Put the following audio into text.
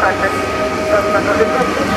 Sochaczy, oznaczony prosto